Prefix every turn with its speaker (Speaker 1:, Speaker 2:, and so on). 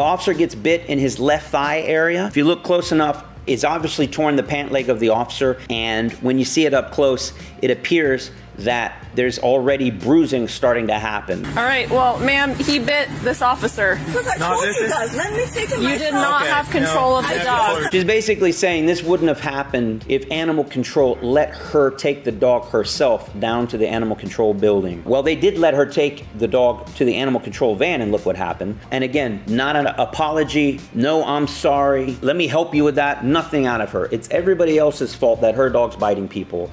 Speaker 1: officer gets bit in his left thigh area. If you look close enough, it's obviously torn the pant leg of the officer, and when you see it up close, it appears that there's already bruising starting to happen.
Speaker 2: All right, well, ma'am, he bit this officer.
Speaker 3: Because
Speaker 4: No, this
Speaker 3: you
Speaker 4: is-
Speaker 3: guys, let me take it
Speaker 2: You
Speaker 3: myself.
Speaker 2: did not
Speaker 4: Okay,
Speaker 2: have control
Speaker 4: no,
Speaker 2: of the dog.
Speaker 1: She's basically saying this wouldn't have happened if animal control let her take the dog herself down to the animal control building. Well, they did let her take the dog to the animal control van, and look what happened. And again, not an apology, no, I'm sorry, let me help you with that, nothing out of her. It's everybody else's fault that her dog's biting people.